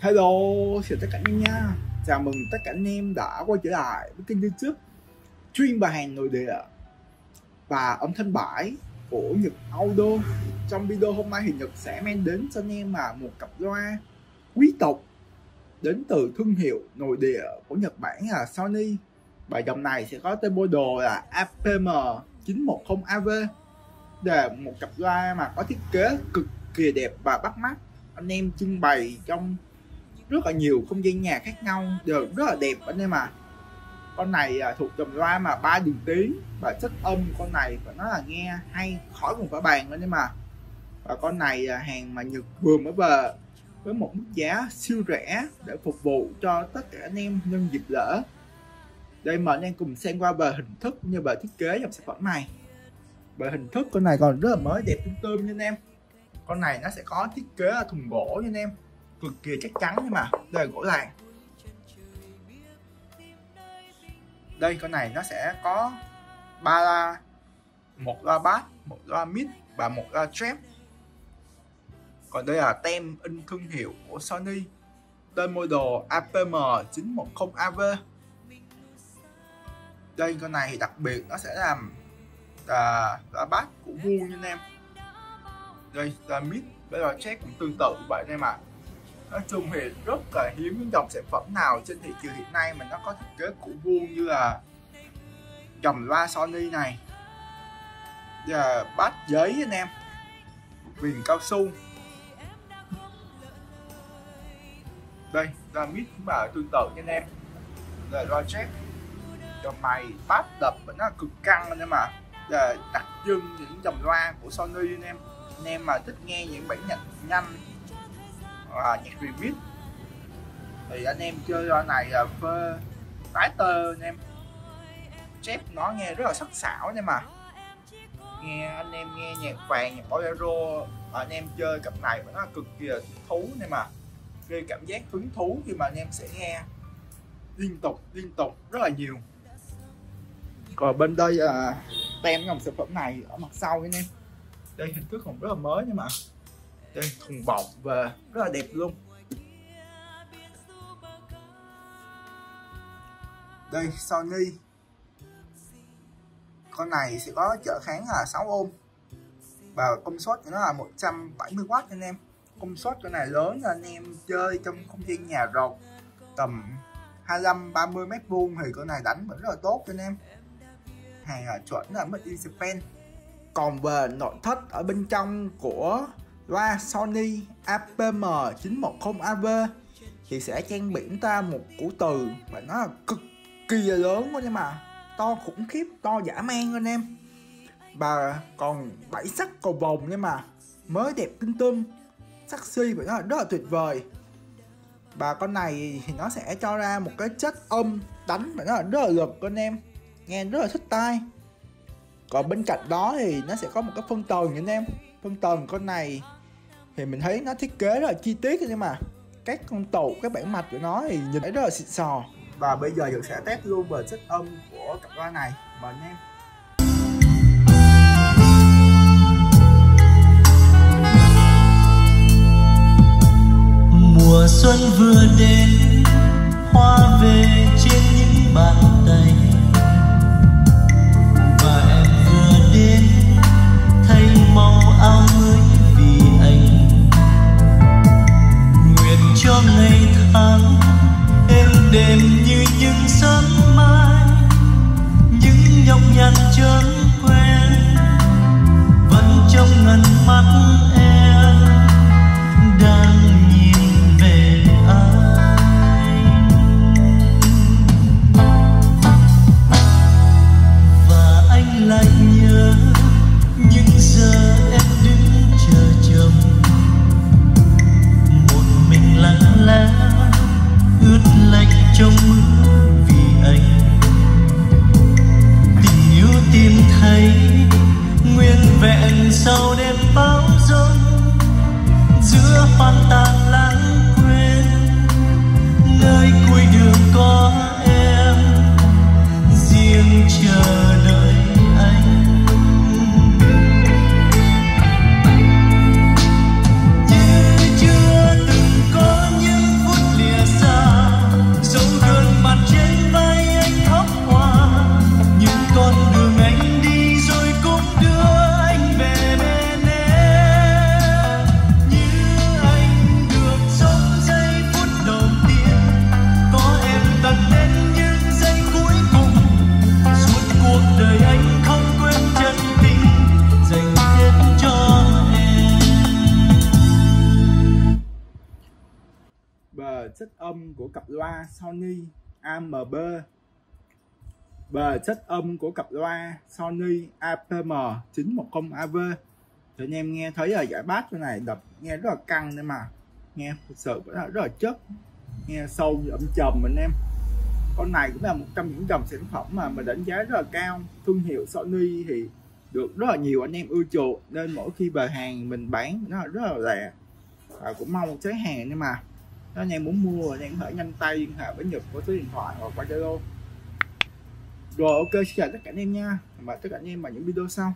Hello, chào tất cả anh em nha. Chào mừng tất cả anh em đã quay trở lại với kênh youtube Chuyên bài hàng nội địa Và âm thanh bãi của Nhật Audio. Trong video hôm nay thì Nhật sẽ mang đến cho anh em mà một cặp loa quý tộc Đến từ thương hiệu nội địa của Nhật Bản là Sony. Và dòng này sẽ có tên model là APM910AV là một cặp loa mà có thiết kế cực kỳ đẹp và bắt mắt. Anh em trưng bày trong rất là nhiều không gian nhà khác nhau, đều rất là đẹp. Anh em à con này à, thuộc dòng loa mà ba đường tiếng và chất âm con này phải nói là nghe hay, khỏi một phải bàn anh em à và con này à, hàng mà Nhật vừa mới về với một mức giá siêu rẻ để phục vụ cho tất cả anh em nhân dịp lễ. Đây mời anh em cùng xem qua về hình thức như về thiết kế dòng sản phẩm này. Về hình thức con này còn rất là mới, đẹp tươm tươm nha anh em. Con này nó sẽ có thiết kế thùng gỗ nha anh em cực kỳ chắc chắn nhưng mà. Đây là gỗ làng. Đây, con này nó sẽ có ba la một loa bass, một loa mid và một loa trap. Còn đây là tem in thương hiệu của Sony. Tên model APM 910AV đây, con này thì đặc biệt nó sẽ làm là loa bass của vuông nha anh em. Đây là mid với loa trap cũng tương tự vậy nên mà nói chung thì rất là hiếm những dòng sản phẩm nào trên thị trường hiện nay mà nó có thiết kế cũ vuông như là dòng loa Sony này và bát giấy anh em viền cao su. Đây là mid cũng tương tự nha anh em. Là loa jack, dòng này bát đập vẫn là cực căng anh em ạ. Là đặc trưng những dòng loa của Sony anh em. Anh em mà thích nghe những bản nhạc nhanh và nhạc remix. Thì anh em chơi loại này là phê tái tơ anh em. Chép nó nghe rất là sắc sảo nhưng mà nghe anh em nghe nhạc vàng, nhạc bolero anh em chơi cặp này nó cực kỳ là thú nhưng mà gây cảm giác hứng thú khi mà anh em sẽ nghe. Liên tục liên tục, rất là nhiều. Còn bên đây là tem dòng sản phẩm này ở mặt sau anh em. Đây hình thức còn rất là mới nhưng mà cái thùng bọc và rất là đẹp luôn. Đây, Sony. Con này sẽ có trở kháng là 6 ohm. Và công suất của nó là 170W anh em. Công suất con này lớn anh em chơi trong không gian nhà rộng. Tầm 25 30 mét vuông thì con này đánh vẫn rất là tốt cho anh em. Hàng là chuẩn là mất in Japan. Còn về nội thất ở bên trong của loa, Sony APM910AV thì sẽ trang bị ta một củ từ và nó là cực kỳ là lớn quá em mà to khủng khiếp, to dã man anh em. Và còn bảy sắc cầu vồng nhưng mà mới đẹp tinh tươm, sắc si và nó là rất là tuyệt vời. Và con này thì nó sẽ cho ra một cái chất âm đánh và nó là rất là lực anh em. Nghe rất là thích tai. Còn bên cạnh đó thì nó sẽ có một cái phân tầng anh em. Phân tầng con này thì mình thấy nó thiết kế rất là chi tiết nhưng mà các con tủ cái bản mạch của nó thì nhìn thấy rất là xịn sò. Và bây giờ Dược sẽ test luôn về chất âm của cặp loa này. Mời anh em. Mùa xuân vừa đến hoa về trên những bàn tay như những sớm mai những nhọc nhằn chớm quen vẫn trong ngần mắt em đang nhìn về anh. Và anh lại nhớ những giờ em đứng chờ chồng. Một mình lặng lẽ, ướt lạnh trong mưa chất âm của cặp loa Sony AMB và chất âm của cặp loa Sony APM 910AV thì anh em nghe thấy ở giải bát bên này đập nghe rất là căng đấy mà. Nghe thực sự rất là, rất là chất. Nghe sâu âm trầm anh em. Con này cũng là một trong những dòng sản phẩm mà mình đánh giá rất là cao. Thương hiệu Sony thì được rất là nhiều anh em ưa chuộng. Nên mỗi khi về hàng mình bán nó rất là rẻ. Và cũng mong cháy hàng nhưng mà nếu anh em muốn mua anh em có thể nhanh tay liên hệ với Nhật có số điện thoại hoặc qua Zalo. Rồi, ok, xin chào tất cả anh em nha. Và tất cả anh em vào những video sau.